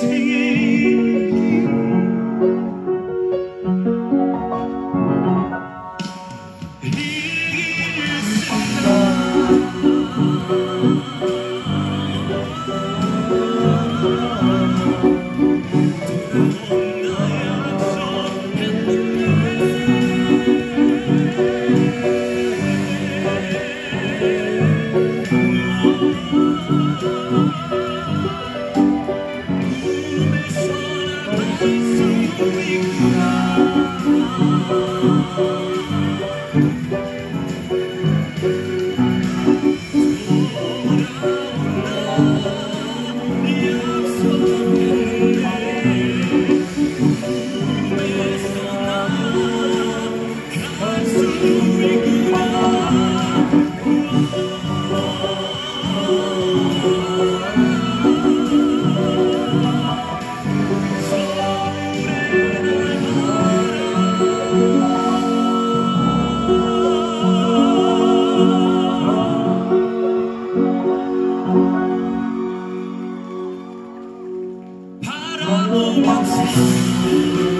See. love.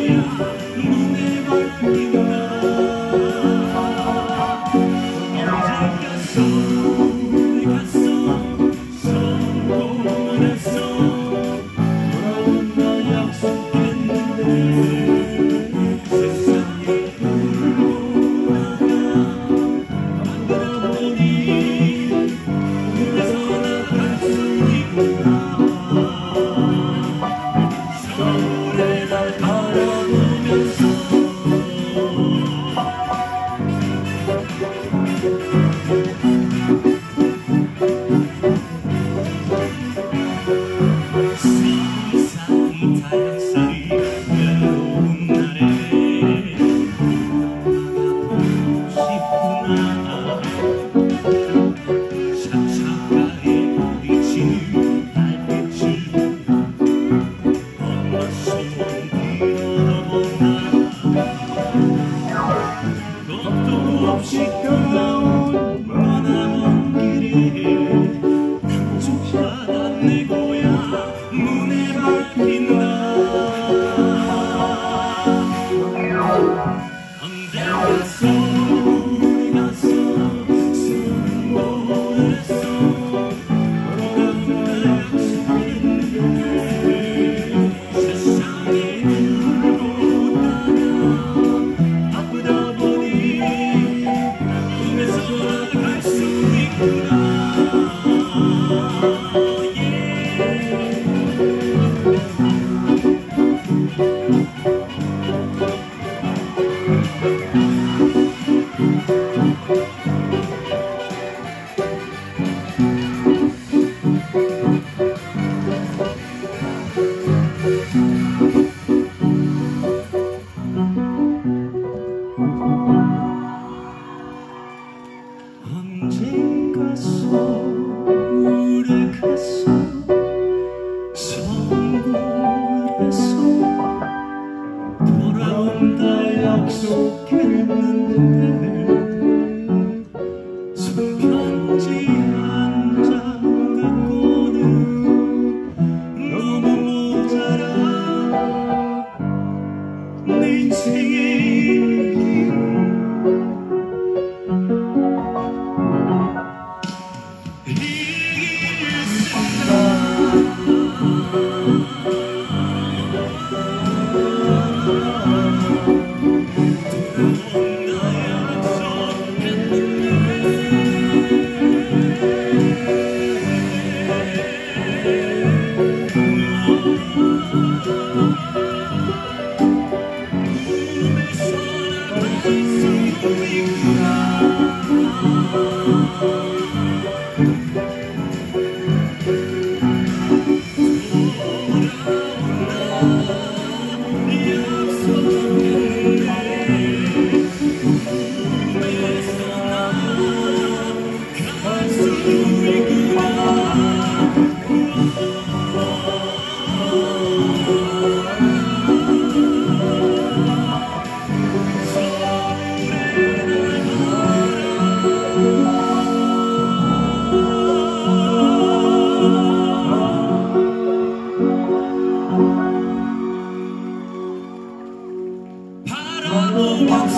바라 我忘记。